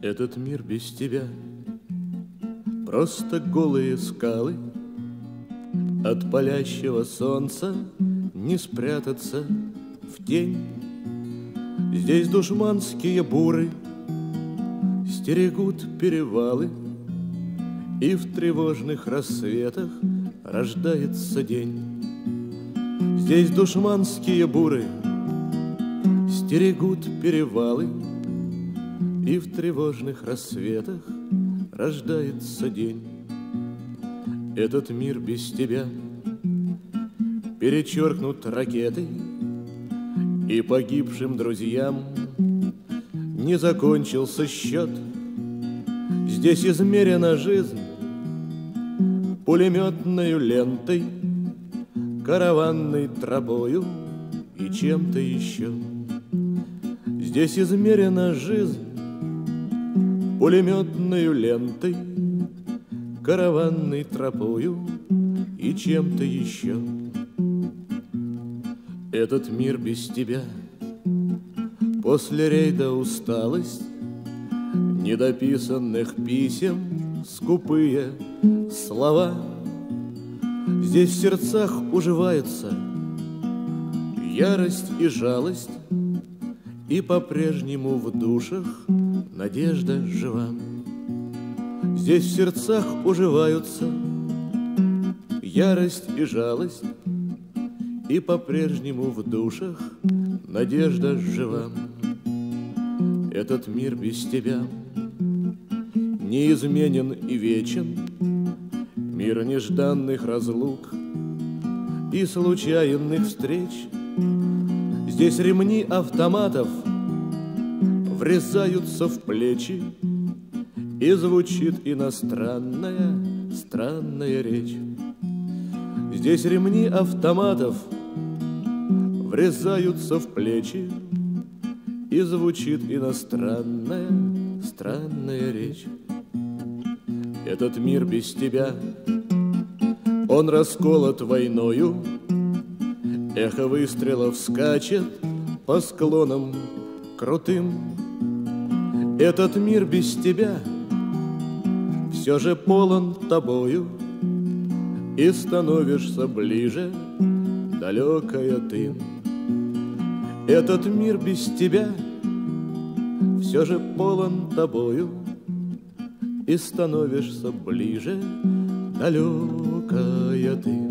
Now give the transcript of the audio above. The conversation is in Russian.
Этот мир без тебя. Просто голые скалы От палящего солнца Не спрятаться в тень. Здесь душманские буры Стерегут перевалы И в тревожных рассветах Рождается день. Здесь душманские буры Стерегут перевалы И в тревожных рассветах Рождается день. Этот мир без тебя. Перечеркнут ракетой И погибшим друзьям Не закончился счет. Здесь измерена жизнь Пулеметной лентой Караванной тропою И чем-то еще. Здесь измерена жизнь Пулеметной лентой Караванной тропою И чем-то еще. Этот мир без тебя После рейда усталость Недописанных писем Скупые слова. Здесь в сердцах уживаются Ярость и жалость и по-прежнему в душах надежда жива. Здесь в сердцах уживаются ярость и жалость, И по-прежнему в душах надежда жива. Этот мир без тебя неизменен и вечен, Мир нежданных разлук и случайных встреч — Здесь ремни автоматов врезаются в плечи, И звучит иностранная, странная речь. Здесь ремни автоматов врезаются в плечи, И звучит иностранная, странная речь. Этот мир без тебя, он расколот войною, Эхо выстрелов скачет по склонам крутым. Этот мир без тебя все же полон тобою, И становишься ближе, далекая ты. Этот мир без тебя все же полон тобою, И становишься ближе, далекая ты.